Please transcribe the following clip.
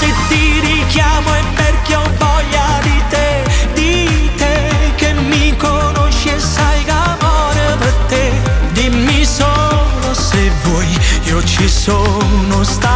se ti richiamo è perché ho voglia di te, di te che mi conosci e sai che amore per te. Dimmi solo se vuoi, io ci sono stato.